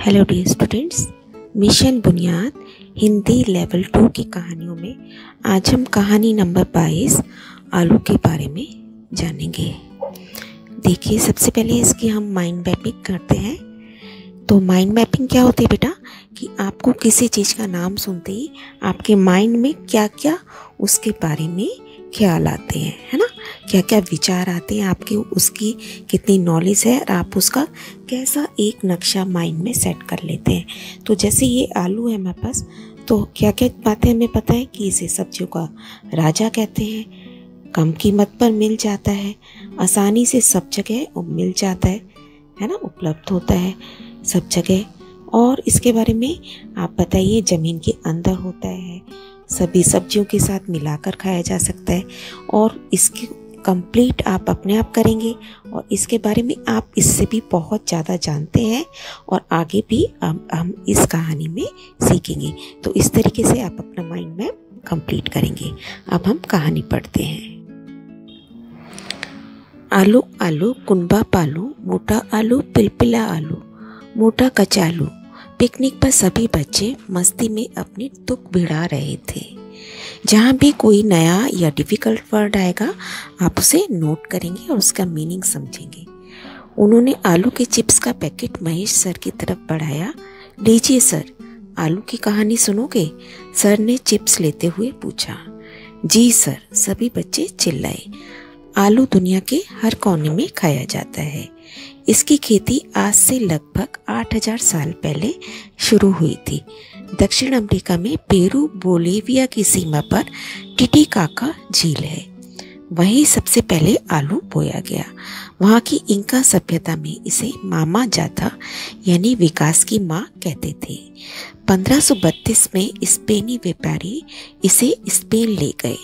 Hello dear students mission बुनियाद Hindi level two की कहानियों में आज हम कहानी नंबर बाईस, आलू के बारे में जानेंगे। देखिए, सबसे पहले इसकी हम माइंड मैपिंग करते हैं। तो माइंड मैपिंग क्या होती है बेटा? कि आपको किसी चीज़ का नाम सुनते ही आपके माइंड में क्या क्या उसके बारे में ख्याल आते हैं, है ना? क्या क्या विचार आते हैं? आपके, उसकी कितनी नॉलेज है? और आप उसका कैसा एक नक्शा माइंड में सेट कर लेते हैं? तो जैसे ये आलू है हमारे पास तो क्या क्या बातें हमें पता है कि इसे सब्जियों का राजा कहते हैं। कम कीमत पर मिल जाता है। आसानी से सब जगह मिल जाता है। है ना? उपलब्ध होता है सब जगह। और इसके बारे में आप बताइए, ज़मीन के अंदर होता है। सभी सब्जियों के साथ मिलाकर खाया जा सकता है। और इसकी कंप्लीट आप अपने आप करेंगे और इसके बारे में आप इससे भी बहुत ज़्यादा जानते हैं और आगे भी हम हम इस कहानी में सीखेंगे। तो इस तरीके से आप अपना माइंड मैप कंप्लीट करेंगे। अब हम कहानी पढ़ते हैं। आलू आलू कुनबा पालू, मोटा आलू, पिलपिला आलू, मोटा कचालू। पिकनिक पर सभी बच्चे मस्ती में अपनी तुक भिड़ा रहे थे। जहाँ भी कोई नया या डिफ़िकल्ट वर्ड आएगा, आप उसे नोट करेंगे और उसका मीनिंग समझेंगे। उन्होंने आलू के चिप्स का पैकेट महेश सर की तरफ़ बढ़ाया। लीजिए सर आलू की कहानी सुनोगे? सर ने चिप्स लेते हुए पूछा। जी सर सभी बच्चे चिल्लाए। आलू दुनिया के हर कोने में खाया जाता है। इसकी खेती आज से लगभग 8000 साल पहले शुरू हुई थी। दक्षिण अमेरिका में पेरू बोलेविया की सीमा पर टिटिकाका झील है। वहीं सबसे पहले आलू बोया गया। वहाँ की इंका सभ्यता में इसे मामा जाता यानी विकास की माँ कहते थे। 1532 में स्पेनी व्यापारी इसे स्पेन ले गए।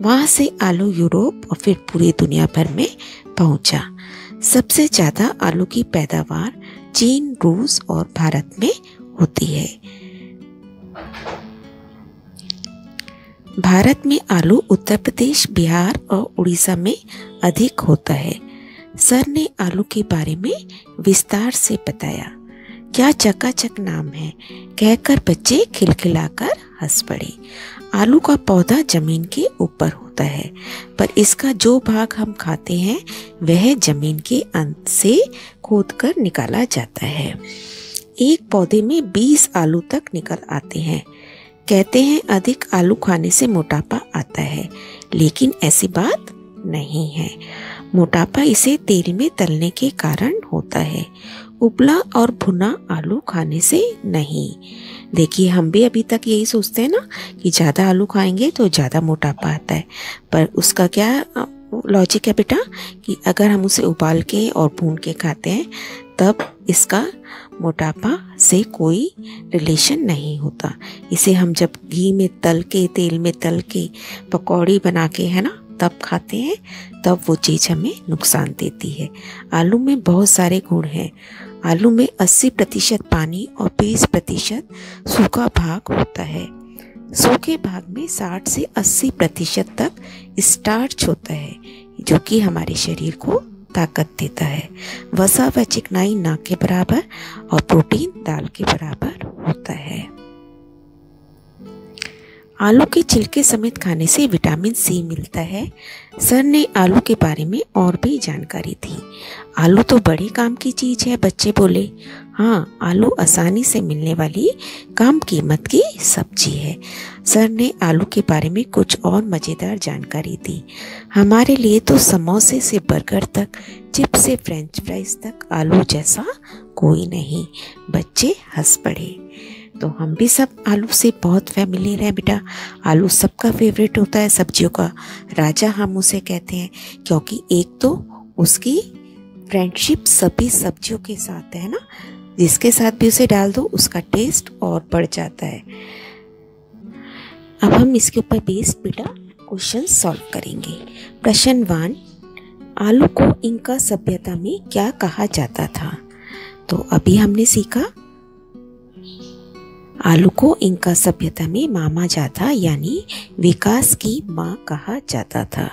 वहाँ से आलू यूरोप और फिर पूरी दुनिया भर में पहुँचा। सबसे ज़्यादा आलू की पैदावार चीन, रूस और भारत में होती है। भारत में आलू उत्तर प्रदेश, बिहार और उड़ीसा में अधिक होता है। सर ने आलू के बारे में विस्तार से बताया। क्या चकाचक नाम है? कहकर बच्चे खिलखिलाकर हंस पड़े। आलू का पौधा ज़मीन के ऊपर होता है, पर इसका जो भाग हम खाते हैं, वह ज़मीन के अंत से खोदकर निकाला जाता है। एक पौधे में 20 आलू तक निकल आते हैं। कहते हैं अधिक आलू खाने से मोटापा आता है, लेकिन ऐसी बात नहीं है। मोटापा इसे तेल में तलने के कारण होता है। उबला और भुना आलू खाने से नहीं। देखिए, हम भी अभी तक यही सोचते हैं ना कि ज़्यादा आलू खाएँगे तो ज़्यादा मोटापा आता है। पर उसका क्या लॉजिक है बेटा? कि अगर हम उसे उबाल के और भून के खाते हैं, तब इसका मोटापा से कोई रिलेशन नहीं होता। इसे हम जब घी में तल के, तेल में तल के, पकौड़ी बना के, है ना तब खाते हैं, तब वो चीज़ हमें नुकसान देती है। आलू में बहुत सारे गुण हैं। आलू में 80 प्रतिशत पानी और 20 प्रतिशत सूखा भाग होता है। सूखे भाग में 60 से 80 प्रतिशत तक स्टार्च होता है, जो कि हमारे शरीर को ताकत देता है। वसा व चिकनाई ना के बराबर और प्रोटीन दाल के बराबर होता है। आलू के छिलके समेत खाने से विटामिन सी मिलता है। सर ने आलू के बारे में और भी जानकारी दी। आलू तो बड़े काम की चीज़ है, बच्चे बोले। हाँ आलू आसानी से मिलने वाली कम कीमत की सब्ज़ी है। सर ने आलू के बारे में कुछ और मज़ेदार जानकारी दी। हमारे लिए तो समोसे से बर्गर तक चिप से फ्रेंच फ्राइज तक आलू जैसा कोई नहीं। बच्चे हंस पड़े। तो हम भी सब आलू से बहुत फैमिलियर है, बेटा। आलू सबका फेवरेट होता है, सब्जियों का। राजा हम उसे कहते हैं, क्योंकि एक तो उसकी फ्रेंडशिप सभी सब्जियों के साथ है ना? जिसके साथ भी उसे डाल दो, उसका टेस्ट और बढ़ जाता है। अब हम इसके ऊपर बेस्ड बेटा क्वेश्चन सॉल्व करेंगे। प्रश्न वन, आलू को इनका सभ्यता में क्या कहा जाता था? तो अभी हमने सीखा आलू को इनका सभ्यता में मामा जाता, यानी विकास की माँ कहा जाता था।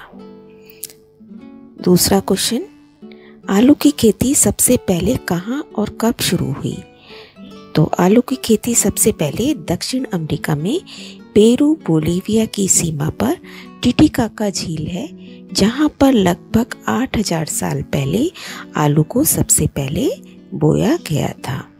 दूसरा क्वेश्चन आलू की खेती सबसे पहले कहाँ और कब शुरू हुई? तो आलू की खेती सबसे पहले दक्षिण अमेरिका में पेरू, बोलीविया की सीमा पर टिटिकाका झील है, जहाँ पर लगभग 8000 साल पहले आलू को सबसे पहले बोया गया था।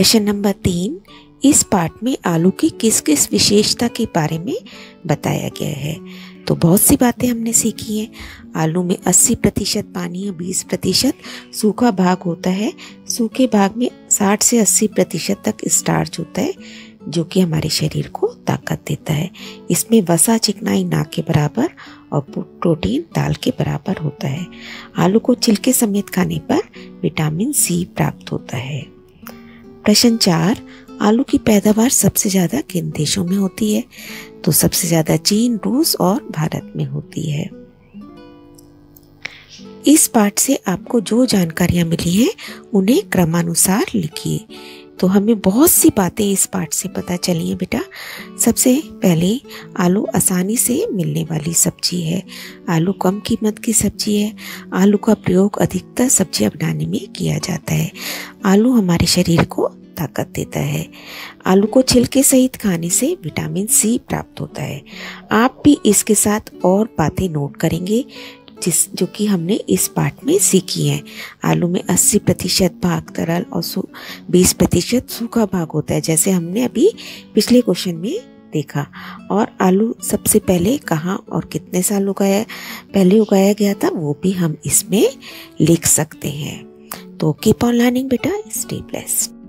प्रश्न नंबर तीन, इस पाठ में आलू की किस किस विशेषता के बारे में बताया गया है? तो बहुत सी बातें हमने सीखी हैं। आलू में 80 प्रतिशत पानी और 20 प्रतिशत सूखा भाग होता है। सूखे भाग में 60 से 80 प्रतिशत तक स्टार्च होता है, जो कि हमारे शरीर को ताकत देता है। इसमें वसा, चिकनाई ना के बराबर और प्रोटीन, दाल के बराबर होता है। आलू को छिलके समेत खाने पर विटामिन सी प्राप्त होता है। प्रश्न चार आलू की पैदावार सबसे ज़्यादा किन देशों में होती है? तो सबसे ज़्यादा चीन, रूस और भारत में होती है। इस पाठ से आपको जो जानकारियाँ मिली हैं, उन्हें क्रमानुसार लिखिए। तो हमें बहुत सी बातें इस पाठ से पता चली हैं बेटा। सबसे पहले, आलू आसानी से मिलने वाली सब्ज़ी है। आलू कम कीमत की सब्ज़ी है। आलू का प्रयोग अधिकतर सब्ज़ियाँ बनाने में किया जाता है। आलू हमारे शरीर को ताकत देता है। आलू को छिलके सहित खाने से विटामिन सी प्राप्त होता है। आप भी इसके साथ और बातें नोट करेंगे, जिस, जो कि हमने इस पाठ में सीखी है। आलू में 80 प्रतिशत भाग तरल और बीस प्रतिशत सूखा भाग होता है, जैसे हमने अभी पिछले क्वेश्चन में देखा। और आलू सबसे पहले कहाँ और कितने साल उगाया, पहले उगाया गया था, वो भी हम इसमें लिख सकते हैं। तो कीप ऑन लर्निंग बेटा स्टे ब्लेस्ड